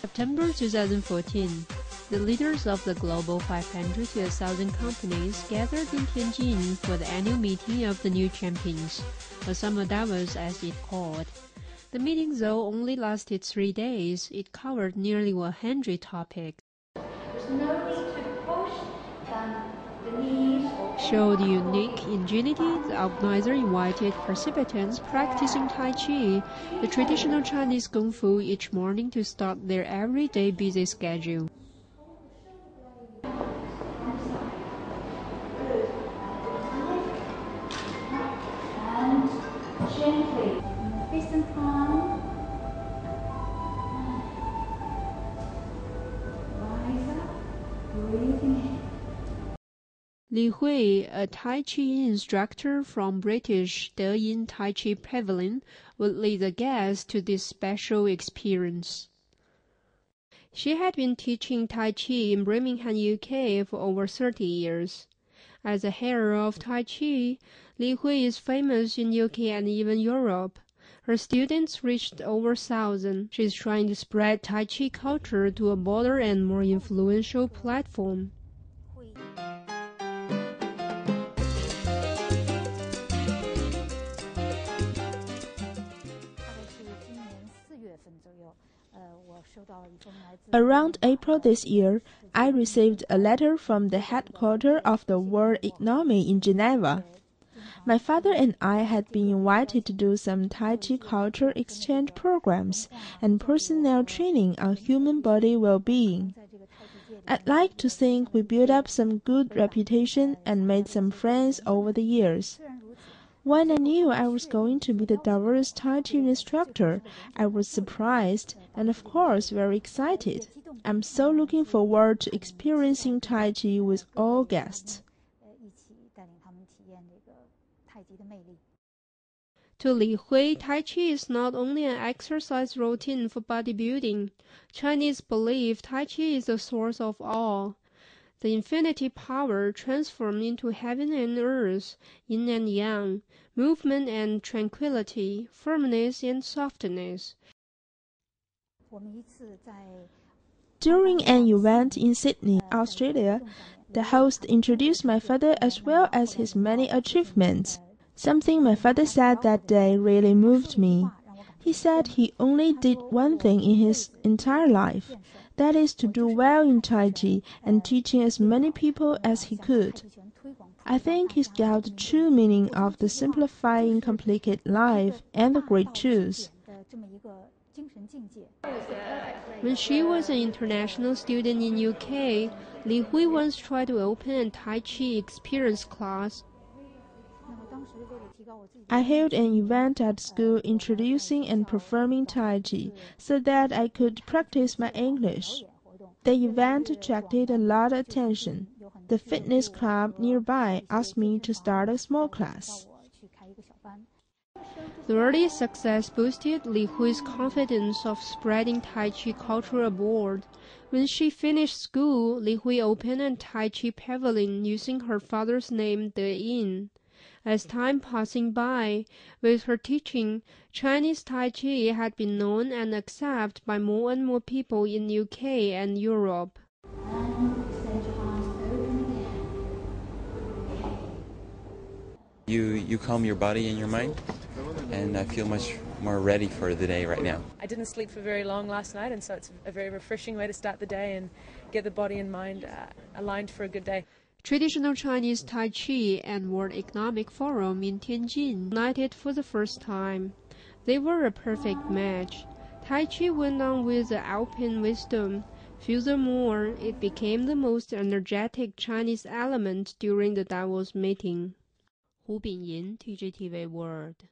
September 2014, the leaders of the global 500 to 1,000 companies gathered in Tianjin for the annual meeting of the new champions, or Summer Davos as it called. The meeting, though only lasted three days, it covered nearly 100 topics. Showed unique ingenuity, the organizer invited participants practicing Tai Chi, the traditional Chinese Kung Fu, each morning to start their everyday busy schedule. Gently, Li Hui, a Tai Chi instructor from British Deyin Tai Chi Pavilion, would lead the guests to this special experience. She had been teaching Tai Chi in Birmingham, UK for over 30 years. As a hero of Tai Chi, Li Hui is famous in UK and even Europe. Her students reached over 1,000. She is trying to spread Tai Chi culture to a broader and more influential platform. Around April this year, I received a letter from the headquarters of the World Economy in Geneva. My father and I had been invited to do some Tai Chi culture exchange programs and personnel training on human body well-being. I'd like to think we built up some good reputation and made some friends over the years. When I knew I was going to be the Davos Tai Chi instructor, I was surprised, and of course very excited. I'm so looking forward to experiencing Tai Chi with all guests. To Li Hui, Tai Chi is not only an exercise routine for bodybuilding. Chinese believe Tai Chi is the source of all. The Infinity Power transformed into heaven and earth, yin and yang, movement and tranquillity, firmness and softness. During an event in Sydney, Australia, the host introduced my father as well as his many achievements. Something my father said that day really moved me. He said he only did one thing in his entire life that is to do well in Ch'ai and teaching as many people as he could. I think he got the true meaning of the simplifying complicated life and the great truth. When she was an international student in UK, Li Hui once tried to open a Tai Chi experience class I held an event at school introducing and performing Tai Chi so that I could practice my English. The event attracted a lot of attention. The fitness club nearby asked me to start a small class. The early success boosted Li Hui's confidence of spreading Tai Chi culture abroad. When she finished school, Li Hui opened a Tai Chi pavilion using her father's name, De Yin. As time passing by, with her teaching, Chinese Tai Chi had been known and accepted by more and more people in UK and Europe. And extend your arms open again. You you calm your body and your mind, and I feel much more ready for the day right now. I didn't sleep for very long last night, and so it's a very refreshing way to start the day and get the body and mind uh, aligned for a good day. Traditional Chinese Tai Chi and World Economic Forum in Tianjin united for the first time. They were a perfect match. Tai Chi went on with the Alpine wisdom. Furthermore, it became the most energetic Chinese element during the Davos meeting. Hu Bingyin, TGTV World.